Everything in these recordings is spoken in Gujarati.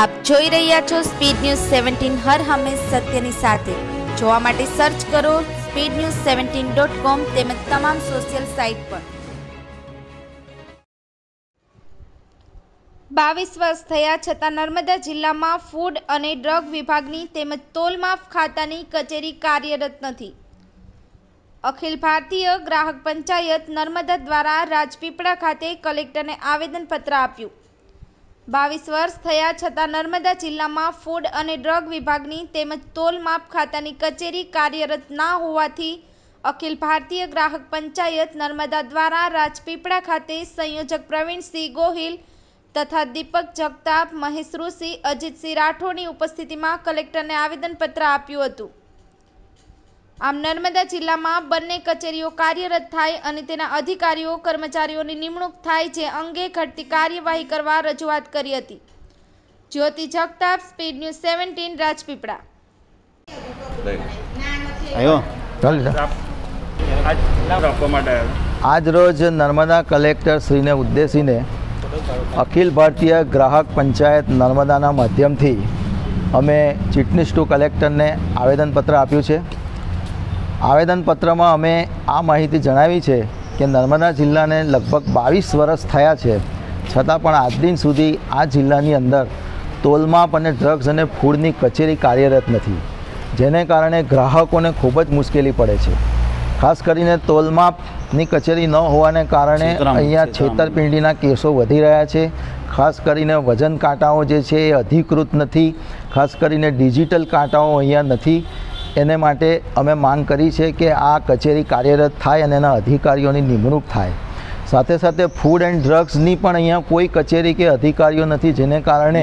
આપ જોઈ રહ્યા છો સ્પીડ ન્યૂઝ સેવન્ટીન હર હંમેશ સત્યની સાથે. જોવા માટે સર્ચ કરો speed news seventeen dot com તેમજ તમામ સોશિયલ સાઇટ પર. બાવીસ વર્ષ થયા છતાં નર્મદા જિલ્લામાં ફૂડ અને ડ્રગ વિભાગની તેમજ તોલમાફ ખાતાની કચેરી કાર્યરત નથી. અખિલ ભારતીય ગ્રાહક પંચાયત નર્મદા દ્વારા રાજપીપળા ખાતે કલેક્ટરને આવેદનપત્ર આપ્યું. બાવીસ વર્ષ થયા છતાં નર્મદા જિલ્લામાં ફૂડ અને ડ્રગ વિભાગની તેમજ તોલમાપ ખાતાની કચેરી કાર્યરત ના હોવાથી અખિલ ભારતીય ગ્રાહક પંચાયત નર્મદા દ્વારા રાજપીપળા ખાતે સંયોજક પ્રવીણસિંહ ગોહિલ તથા દીપક જગતાપ મહેશ ઋષિ અજીતસિંહ રાઠોડની ઉપસ્થિતિમાં કલેક્ટરને આવેદનપત્ર આપ્યું હતું. આમ નર્મદા જિલ્લામાં બંને કચેરીઓ કાર્યરત થાય અને તેના અધિકારીઓ, કર્મચારીઓની નિમણૂક થાય જે અંગે ઘટતી કાર્યવાહી કરવા રજૂઆત કરી હતી. Jyoti Jagtap, speed news seventeen, Rajpipla. આજ રોજ નર્મદા કલેક્ટર શ્રીને ઉદ્દેશીને અખિલ ભારતીય ગ્રાહક પંચાયત નર્મદાના માધ્યમથી અમે ચીટનીસ ટુ કલેક્ટરને આવેદનપત્ર આપ્યું છે. આવેદનપત્રમાં અમે આ માહિતી જણાવી છે કે નર્મદા જિલ્લાને લગભગ બાવીસ વર્ષ થયા છે. છતાં પણ આજ દિન સુધી આ જિલ્લાની અંદર તોલમાપ અને ડ્રગ્સ અને ફૂડની કચેરી કાર્યરત નથી જેને કારણે ગ્રાહકોને ખૂબ જ મુશ્કેલી પડે છે. ખાસ કરીને તોલમાપની કચેરી ન હોવાને કારણે અહીંયા છેતરપિંડીના કેસો વધી રહ્યા છે. ખાસ કરીને વજન કાંટાઓ જે છે એ અધિકૃત નથી. ખાસ કરીને ડિજિટલ કાંટાઓ અહીંયા નથી. એને માટે અમે માંગ કરી છે કે આ કચેરી કાર્યરત થાય અને એના અધિકારીઓની નિમણૂક થાય. સાથે સાથે ફૂડ એન્ડ ડ્રગ્સની પણ અહીંયા કોઈ કચેરી કે અધિકારીઓ નથી જેને કારણે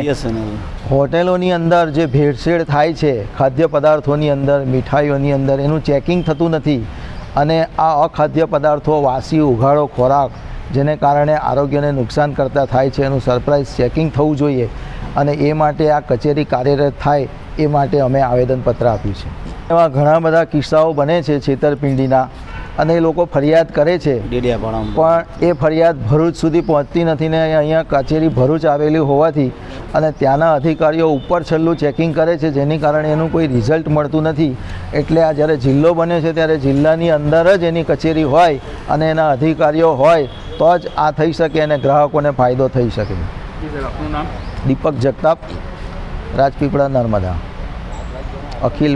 હોટેલોની અંદર જે ભેળસેળ થાય છે ખાદ્ય પદાર્થોની અંદર મીઠાઈઓની અંદર એનું ચેકિંગ થતું નથી. અને આ અખાદ્ય પદાર્થો વાસી ઉઘાડો ખોરાક જેને કારણે આરોગ્યને નુકસાન કરતા થાય છે એનું સરપ્રાઇઝ ચેકિંગ થવું જોઈએ. અને એ માટે આ કચેરી કાર્યરત થાય એ માટે અમે આવેદનપત્ર આપ્યું છે. એવા ઘણા બધા કિસ્સાઓ બને છે છેતરપિંડીના અને એ લોકો ફરિયાદ કરે છે. પણ એ ફરિયાદ ભરૂચ સુધી પહોંચતી નથી ને અહીંયા કચેરી ભરૂચ આવેલી હોવાથી અને ત્યાંના અધિકારીઓ ઉપર છેલ્લું ચેકિંગ કરે છે જેની કારણે એનું કોઈ રિઝલ્ટ મળતું નથી. એટલે આ જ્યારે જિલ્લો બને છે ત્યારે જિલ્લાની અંદર જ એની કચેરી હોય અને એના અધિકારીઓ હોય તો જ આ થઈ શકે અને ગ્રાહકોને ફાયદો થઈ શકે. દીપક જગતાપ રાજપીપળા નર્મદા. અખિલ